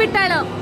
David Tyler.